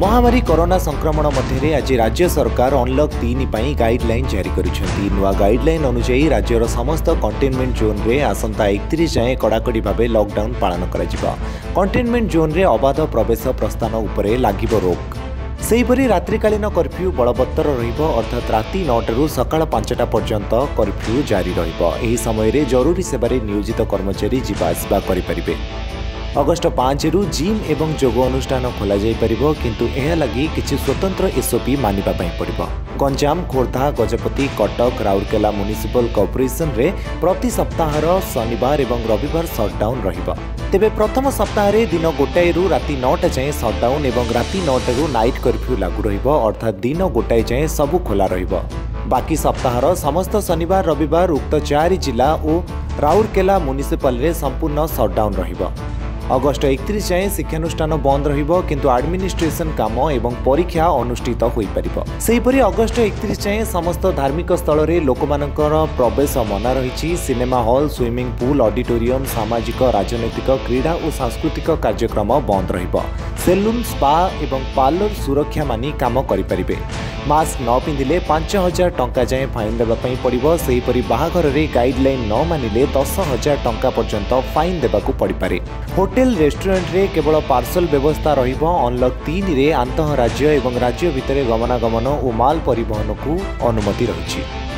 ମହାମାରୀ କରୋନା ସଂକ୍ରମଣ ମଧ୍ୟରେ ଆଜି ରାଜ୍ୟ ସରକାର ଅନ୍ଲକ୍ ତିନି ପାଇଁ ଗାଇଡ୍ଲାଇନ୍ ଜାରି କରିଛନ୍ତି ନୂଆ ଗାଇଡ୍ଲାଇନ୍ ଅନୁଯାୟୀ ରାଜ୍ୟର ସମସ୍ତ କଣ୍ଟେନ୍ମେଣ୍ଟ ଜୋନ୍ରେ ଆସନ୍ତା ଏକତିରିଶ ଯାଏଁ କଡ଼ାକଡ଼ି ଭାବେ ଲକ୍ଡାଉନ୍ ପାଳନ କରାଯିବ କଣ୍ଟେନ୍ମେଣ୍ଟ ଜୋନ୍ରେ ଅବାଧ ପ୍ରବେଶ ପ୍ରସ୍ଥାନ ଉପରେ ଲାଗିବ ରୋକ୍ ସେହିପରି ରାତ୍ରିକାଳୀନ କର୍ଫ୍ୟୁ ବଳବତ୍ତର ରହିବ ଅର୍ଥାତ୍ ରାତି ନଅଟାରୁ ସକାଳ ପାଞ୍ଚଟା ପର୍ଯ୍ୟନ୍ତ କର୍ଫ୍ୟୁ ଜାରି ରହିବ ଏହି ସମୟରେ ଜରୁରୀ ସେବାରେ ନିୟୋଜିତ କର୍ମଚାରୀ ଯିବା ଆସିବା କରିପାରିବେ अगस्ट अगस्त पाँचहरू जिम् जान खोलिपार किन यहाँ कि स्वतन्त्र एसओपि मैले पर्व गञ्जाम खोर्धा गजपति कटक राउरकेला म्युनिसिपाल कर्पोरेसन प्रति सप्ताह शनिवार सट्डाउन रह प्रथम सप्ताहले दिन गोटा रु राति नटा जाएँ सट्डाउन एति नौटा नाइट कर्फ्यु लाग अर्थात् दिन गोटा जाएँ सबै खोला रहेको बाकी सप्ताह समस्त शनिवार रविवार उक्त चार जिल्ला राउरकेला म्युनिसिपाल संपूर्ण सट्डाउन रह ଅଗଷ୍ଟ ଏକତିରିଶ ଯାଏଁ ଶିକ୍ଷାନୁଷ୍ଠାନ ବନ୍ଦ ରହିବ କିନ୍ତୁ ଆଡମିନିଷ୍ଟ୍ରେସନ କାମ ଏବଂ ପରୀକ୍ଷା ଅନୁଷ୍ଠିତ ହୋଇପାରିବ ସେହିପରି ଅଗଷ୍ଟ ଏକତିରିଶ ଯାଏଁ ସମସ୍ତ ଧାର୍ମିକ ସ୍ଥଳରେ ଲୋକମାନଙ୍କର ପ୍ରବେଶ ମନା ରହିଛି cinema hall swimming pool auditorium ସାମାଜିକ ରାଜନୈତିକ କ୍ରୀଡ଼ା ଓ ସାଂସ୍କୃତିକ କାର୍ଯ୍ୟକ୍ରମ ବନ୍ଦ ରହିବ सेलुन पार्लर सुरक्षा माि काम करि परिबे मास्क नपिन्धे पाँच हजार टाँ फाइन देबा पई पडिबो देवाई पर्व सहीपरि रे गाइडलाइन न मनले दस हजार टा पर्न्त फाइन होटल पडिपे रे केवल पार्सल व्यवस्था रहेको अनलक तिन आन्त राज्य भितरे एमनागमन ओ माल परिवहन को अनुमति रहेछ